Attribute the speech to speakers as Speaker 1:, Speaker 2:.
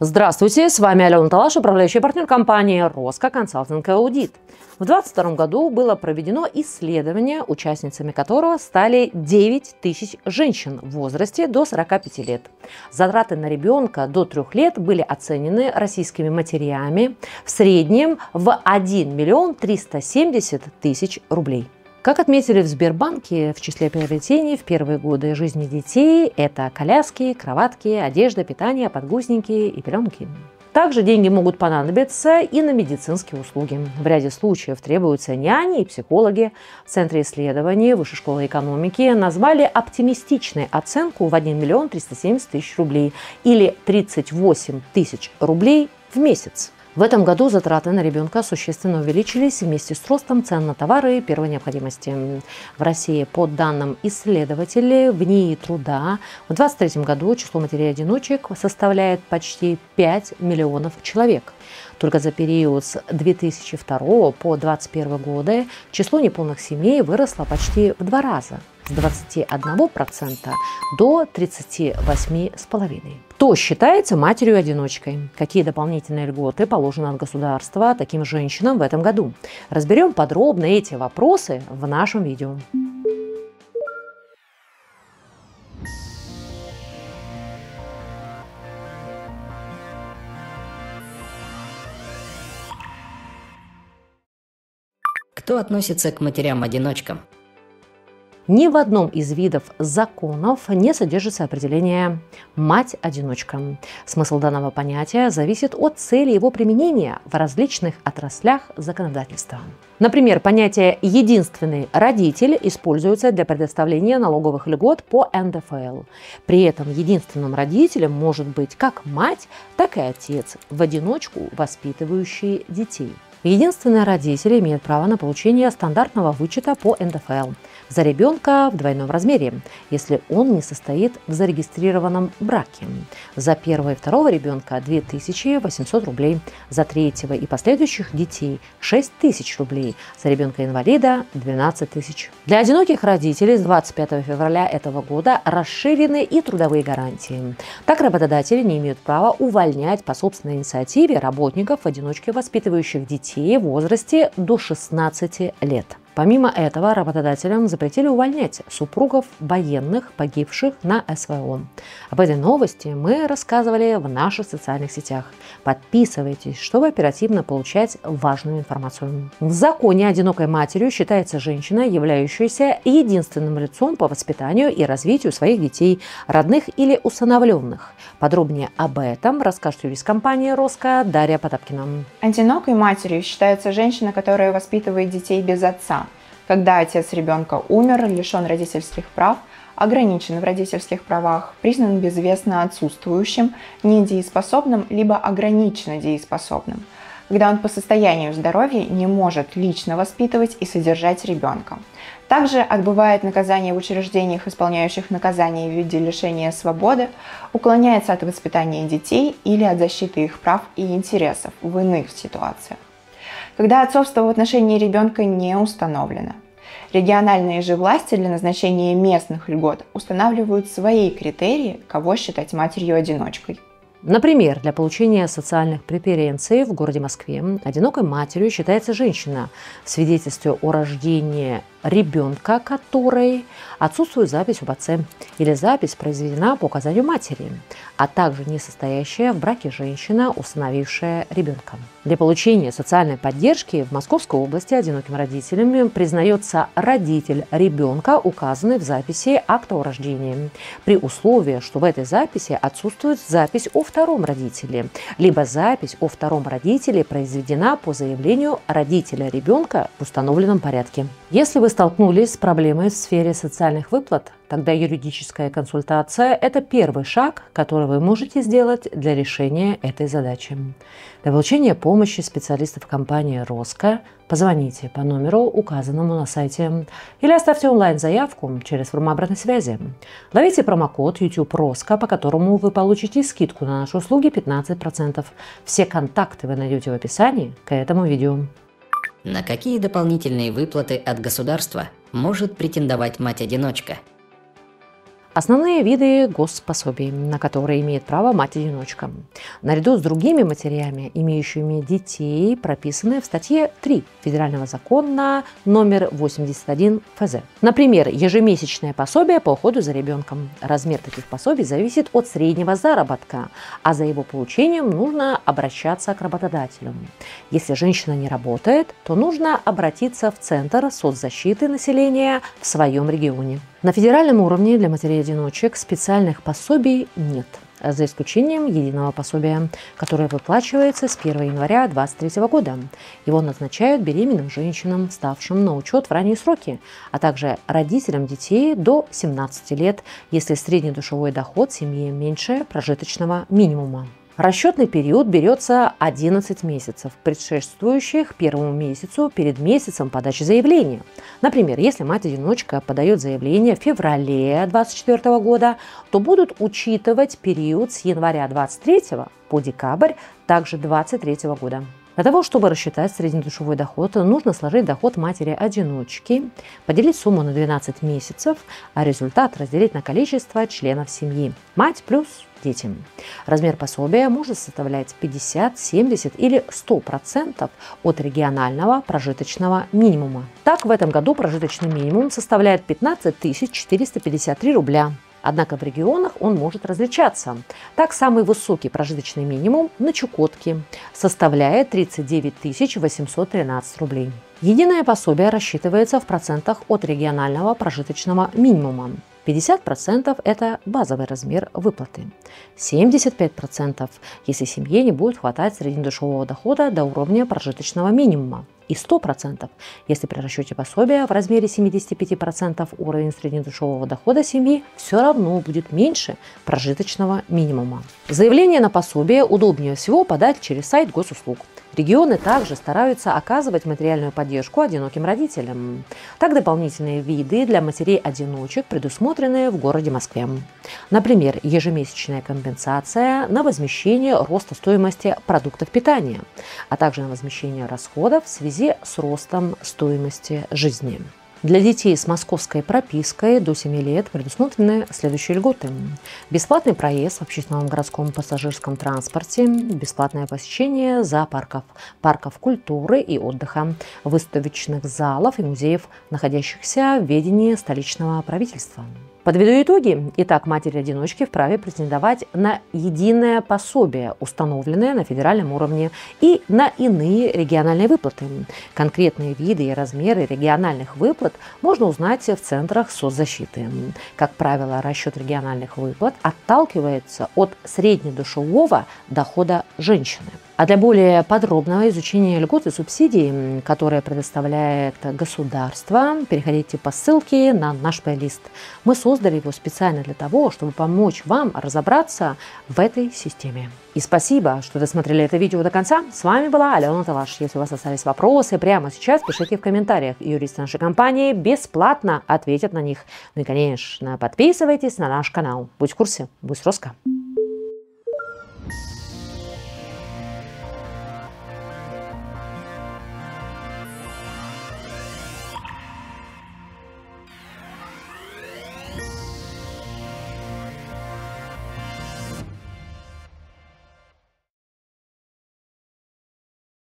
Speaker 1: Здравствуйте, с вами Алена Талаш, управляющий партнер компании «Роско Консалтинг Аудит». В 2022 году было проведено исследование, участницами которого стали 9 тысяч женщин в возрасте до 45 лет. Затраты на ребенка до 3 лет были оценены российскими матерями в среднем в 1 миллион 370 тысяч рублей. Как отметили в Сбербанке, в числе приобретений в первые годы жизни детей это коляски, кроватки, одежда, питание, подгузники и пеленки. Также деньги могут понадобиться и на медицинские услуги. В ряде случаев требуются няни и психологи. В Центре исследований Высшей школы экономики назвали оптимистичной оценку в 1 миллион 370 тысяч рублей или 38 тысяч рублей в месяц. В этом году затраты на ребенка существенно увеличились вместе с ростом цен на товары первой необходимости. В России, по данным исследователей в НИИ труда, в 2023 году число матерей-одиночек составляет почти 5 миллионов человек. Только за период с 2002 по 2021 годы число неполных семей выросло почти в два раза с 21% до 38,5%. Кто считается матерью-одиночкой? Какие дополнительные льготы положены от государства таким женщинам в этом году? Разберем подробно эти вопросы в нашем видео.
Speaker 2: Кто относится к матерям-одиночкам?
Speaker 1: Ни в одном из видов законов не содержится определение «мать-одиночка». Смысл данного понятия зависит от цели его применения в различных отраслях законодательства. Например, понятие «единственный родитель» используется для предоставления налоговых льгот по НДФЛ. При этом единственным родителем может быть как мать, так и отец, в одиночку воспитывающие детей. Единственный родитель имеет право на получение стандартного вычета по НДФЛ – за ребенка в двойном размере, если он не состоит в зарегистрированном браке. За первого и второго ребенка 2800 рублей, за третьего и последующих детей 6000 рублей, за ребенка-инвалида 12 тысяч. Для одиноких родителей с 25 февраля этого года расширены и трудовые гарантии. Так работодатели не имеют права увольнять по собственной инициативе работников в одиночке, воспитывающих детей в возрасте до 16 лет. Помимо этого, работодателям запретили увольнять супругов военных, погибших на СВО. Об этой новости мы рассказывали в наших социальных сетях. Подписывайтесь, чтобы оперативно получать важную информацию. В законе одинокой матерью считается женщина, являющаяся единственным лицом по воспитанию и развитию своих детей, родных или усыновленных. Подробнее об этом расскажет юрист компании «Роско» Дарья Потапкина.
Speaker 3: Одинокой матерью считается женщина, которая воспитывает детей без отца когда отец ребенка умер, лишен родительских прав, ограничен в родительских правах, признан безвестно отсутствующим, недееспособным, либо ограниченно дееспособным, когда он по состоянию здоровья не может лично воспитывать и содержать ребенка. Также отбывает наказание в учреждениях, исполняющих наказание в виде лишения свободы, уклоняется от воспитания детей или от защиты их прав и интересов в иных ситуациях когда отцовство в отношении ребенка не установлено. Региональные же власти для назначения местных льгот устанавливают свои критерии, кого считать матерью-одиночкой.
Speaker 1: Например, для получения социальных преференций в городе Москве одинокой матерью считается женщина в свидетельстве о рождении ребенка, которой отсутствует запись об отце или запись произведена по указанию матери, а также не состоящая в браке женщина, установившая ребенка. Для получения социальной поддержки в Московской области одиноким родителями признается родитель ребенка, указанный в записи акта о рождении, при условии, что в этой записи отсутствует запись о втором родителе, либо запись о втором родителе произведена по заявлению родителя ребенка в установленном порядке. Если вы столкнулись с проблемой в сфере социальных выплат, тогда юридическая консультация – это первый шаг, который вы можете сделать для решения этой задачи. Для получения помощи специалистов компании «Роско» позвоните по номеру, указанному на сайте, или оставьте онлайн-заявку через форму обратной связи. Ловите промокод YouTube «Роско», по которому вы получите скидку на наши услуги 15%. Все контакты вы найдете в описании к этому видео.
Speaker 2: На какие дополнительные выплаты от государства может претендовать мать-одиночка?
Speaker 1: Основные виды госпособий, на которые имеет право мать-одиночка. Наряду с другими матерями, имеющими детей, прописаны в статье 3 Федерального закона номер 81 ФЗ. Например, ежемесячное пособие по уходу за ребенком. Размер таких пособий зависит от среднего заработка, а за его получением нужно обращаться к работодателю. Если женщина не работает, то нужно обратиться в Центр соцзащиты населения в своем регионе. На федеральном уровне для матерей-одиночек специальных пособий нет за исключением единого пособия, которое выплачивается с 1 января 2023 года. Его назначают беременным женщинам, ставшим на учет в ранние сроки, а также родителям детей до 17 лет, если средний душевой доход семьи меньше прожиточного минимума. Расчетный период берется 11 месяцев, предшествующих первому месяцу перед месяцем подачи заявления. Например, если мать-одиночка подает заявление в феврале 2024 года, то будут учитывать период с января 2023 по декабрь также 2023 года. Для того, чтобы рассчитать среднедушевой доход, нужно сложить доход матери-одиночки, поделить сумму на 12 месяцев, а результат разделить на количество членов семьи. Мать плюс дети. Размер пособия может составлять 50, 70 или 100% от регионального прожиточного минимума. Так, в этом году прожиточный минимум составляет 15 453 рубля. Однако в регионах он может различаться. Так, самый высокий прожиточный минимум на Чукотке составляет 39 813 рублей. Единое пособие рассчитывается в процентах от регионального прожиточного минимума. 50% – это базовый размер выплаты. 75% – если семье не будет хватать среднедушевого дохода до уровня прожиточного минимума и 100%, если при расчете пособия в размере 75% уровень среднедушевого дохода семьи все равно будет меньше прожиточного минимума. Заявление на пособие удобнее всего подать через сайт госуслуг. Регионы также стараются оказывать материальную поддержку одиноким родителям. Так дополнительные виды для матерей-одиночек предусмотрены в городе Москве. Например, ежемесячная компенсация на возмещение роста стоимости продуктов питания, а также на возмещение расходов в связи с ростом стоимости жизни. Для детей с московской пропиской до 7 лет предусмотрены следующие льготы. Бесплатный проезд в общественном городском пассажирском транспорте, бесплатное посещение зоопарков, парков культуры и отдыха, выставочных залов и музеев, находящихся в ведении столичного правительства. Подведу итоги. Итак, матери-одиночки вправе претендовать на единое пособие, установленное на федеральном уровне, и на иные региональные выплаты. Конкретные виды и размеры региональных выплат можно узнать в центрах соцзащиты. Как правило, расчет региональных выплат отталкивается от среднедушевого дохода женщины. А для более подробного изучения льгот и субсидий, которые предоставляет государство, переходите по ссылке на наш плейлист. Мы создали его специально для того, чтобы помочь вам разобраться в этой системе. И спасибо, что досмотрели это видео до конца. С вами была Алена Талаш. Если у вас остались вопросы, прямо сейчас пишите в комментариях. Юристы нашей компании бесплатно ответят на них. Ну и, конечно, подписывайтесь на наш канал. Будь в курсе, будь роско.